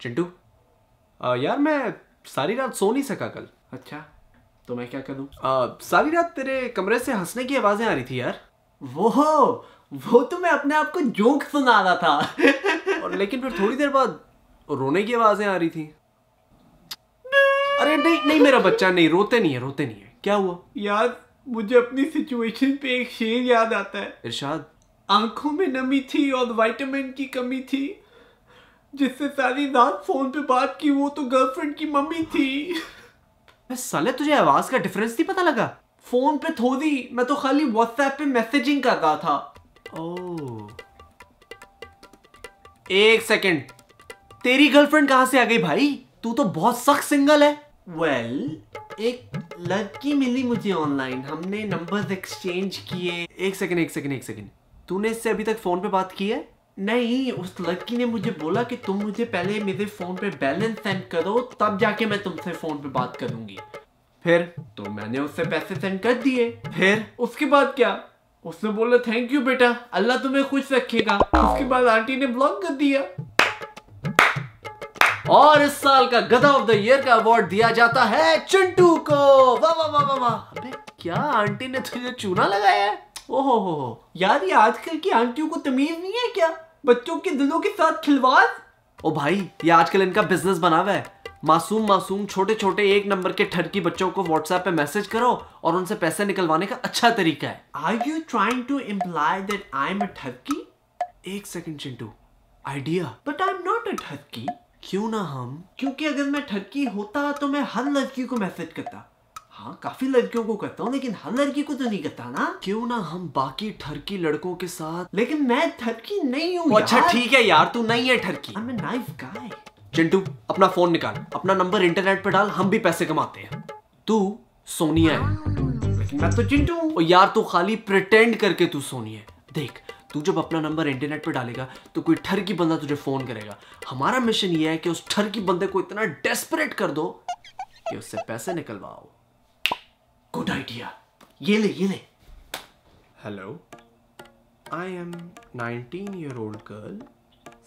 चिंटू यार मैं सारी रात सो नहीं सका कल। अच्छा तो मैं क्या करूँ? सारी रात तेरे कमरे से हंसने की आवाज़ें आ रही थी यार। वो वो तो मैं अपने आप को जोक सुना रहा था। और लेकिन फिर थोड़ी देर बाद रोने की आवाज़ें आ रही थी। अरे नहीं नहीं मेरा बच्चा नहीं रोते नहीं है रोते नहीं है। क्या हुआ? यार मुझे अपनी सिचुएशन पे एक शेर याद आता है। इरशाद। आँखों में नमी थी और विटामिन की कमी थी। जिससे सारी रात फ़ोन पे बात की वो तो गर्लफ्रेंड की मम्मी थी। मैं साले तुझे आवाज़ का डिफरेंस नहीं पता लगा? फ़ोन पे थोड़ी मैं तो खाली व्हाट्सएप पे मैसेजिंग कर रहा था। ओ एक सेकंड तेरी गर्लफ्रेंड कहाँ से आ गई भाई? तू तो बहुत सख्त सिंगल है। वेल well, एक लड़की मिली मुझे ऑनलाइन हमने नंबर्स एक्सचेंज किए। एक सेकंड एक सेकंड एक सेकंड तूने इससे अभी तक फ़ोन पे बात की है? नहीं, उस लड़की ने मुझे बोला कि तुम मुझे पहले मेरे फ़ोन पे बैलेंस सेंड करो, तब जाके मैं तुमसे फ़ोन पे बात करूँगी। फिर तो मैंने उससे पैसे सेंड कर दिए। फिर उसके बाद क्या? उसने बोला थैंक यू बेटा, अल्लाह तुम्हें खुश रखेगा। उसके बाद आंटी ने ब्लॉक कर दिया। और इस साल का गधा ऑफ़ द ईयर का अवार्ड दिया जाता है चिंटू को। वाह वाह वाह वाह वाह। अबे, क्या आंटी ने तुझे चूना लगाया है? ओहो हो। यार, ये आजकल की आंटियों को तमीज नहीं है क्या? बच्चों के दिलों के साथ खिलवाड़? ओ भाई ये आजकल इनका बिज़नेस बना हुआ है। मासूम मासूम छोटे छोटे एक नंबर के ठरकी बच्चों को व्हाट्सएप पे मैसेज करो और उनसे पैसे निकलवाने का अच्छा तरीका है। Are you trying to imply that I am a ठरकी एक second Chintu idea but I am not a ठरकी क्यों ना हम? क्योंकि अगर मैं ठरकी होता तो मैं हर लड़की को मैसेज करता। हाँ काफ़ी लड़कियों को करता हूँ लेकिन हर लड़की को तो नहीं करता ना? क्यों ना हम बाकी ठरकी लड़कों के साथ? लेकिन मैं ठरकी नहीं हूँ अच्छा ठीक है यार तू नहीं है ठरकी। एम गाय चिंटू अपना फ़ोन निकाल अपना नंबर इंटरनेट पे डाल हम भी पैसे कमाते हैं। तू सोनिया है। लेकिन मैं तो चिंटू और यार तू खाली प्रिटेंड करके तू सोनिया है। देख तू जब अपना नंबर इंटरनेट पे डालेगा तो कोई ठर की बंदा तुझे फ़ोन करेगा। हमारा मिशन ये है कि उस ठर की बंदे को इतना डेस्परेट कर दो कि उससे पैसे निकलवाओ। गुड आइडिया ये ले ये ले. Hello I am 19 year old girl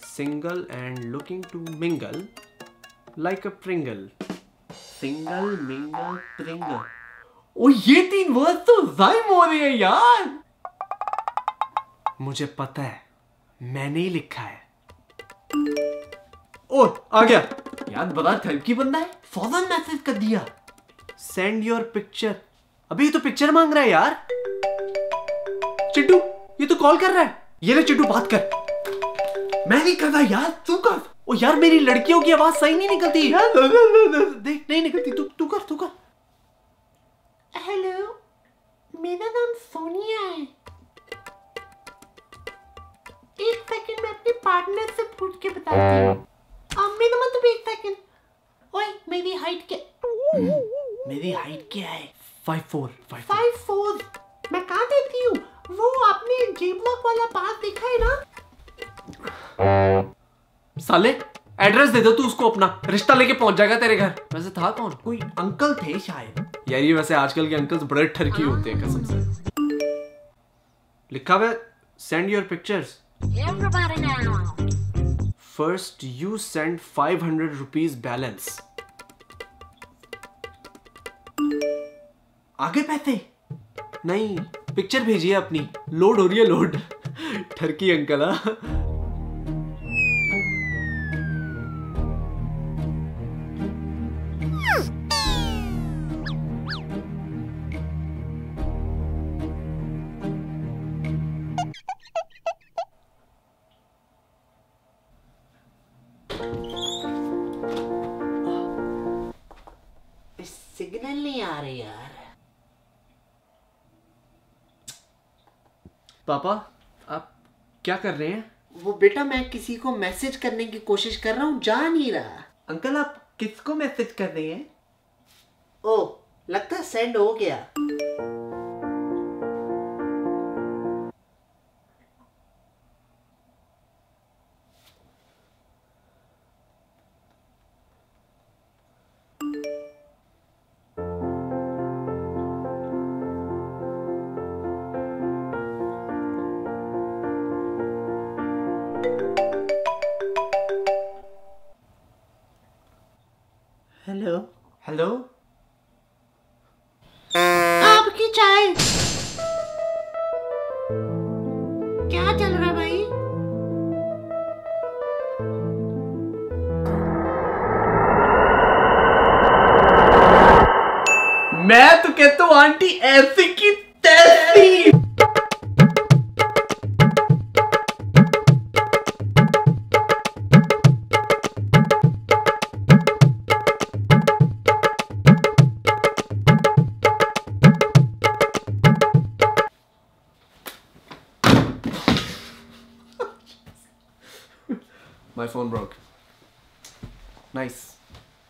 single and looking to mingle like a pringle. Single mingle tringle ओ ये तीन वर्ड तो जाइम हो रहे हैं यार. मुझे पता है मैंने ही लिखा है. ओ आ गया. यार बड़ा ठरकी बंदा है. फ़ौरन मैसेज कर दिया. सेंड योर पिक्चर अभी ये तो पिक्चर मांग रहा है यार। चिट्टू ये तो कॉल कर रहा है। ये ले चिट्टू बात कर। मैं नहीं कर रहा यार तू कर। ओ यार मेरी लड़कियों की आवाज़ सही नहीं निकलती। यार देख नहीं निकलती तू तू कर तू कर। हेलो मेरा नाम सोनिया है। एक सेकंड मैं अपने पार्टनर से पूछ के बताती हूँ। अब मेरा मतलब एक सेकंड ओए मेरी हाइट क्या मेरी हाइट क्या है? Five four five five four मैं कहाँ देती हूँ? वो आपने जे ब्लॉक वाला पास देखा है ना? साले एड्रेस दे दो तू उसको अपना। रिश्ता लेके पहुँच जाएगा तेरे घर। वैसे था कौन? कोई अंकल थे शायद। यार ये वैसे आजकल के अंकल्स बड़े ठरकी होते हैं कसम से। लिखा हुआ send your pictures first you send 500 rupees balance आगे पैसे नहीं पिक्चर भेजिए अपनी। लोड हो रही है लोड ठरकी अंकल हाँ। सिग्नल नहीं आ रहे यार। पापा आप क्या कर रहे हैं? वो बेटा मैं किसी को मैसेज करने की कोशिश कर रहा हूँ जा नहीं रहा। अंकल आप किसको मैसेज कर रहे हैं? ओ लगता सेंड हो गया। हेलो आपकी चाय। क्या चल रहा है भाई? मैं तो कहता हूँ आंटी ऐसी की तैसी। My phone broke. Nice.